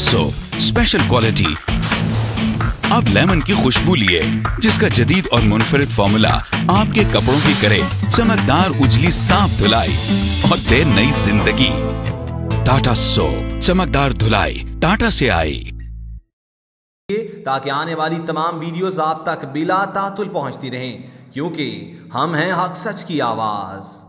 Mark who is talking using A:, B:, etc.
A: Soap special quality अब lemon की खुशबू लिए, जिसका जदीद और मुनफरद फॉर्मूला आपके कपड़ों की करे, चमकदार उजली साफ़ धुलाई और दे नई ज़िंदगी। टाटा सोप चमकदार धुलाई टाटा से आई।
B: ताकि आने वाली तमाम वीडियोस आप तक बिला तातुल पहुँचती रहें, क्योंकि हम हैं हक सच की आवाज़।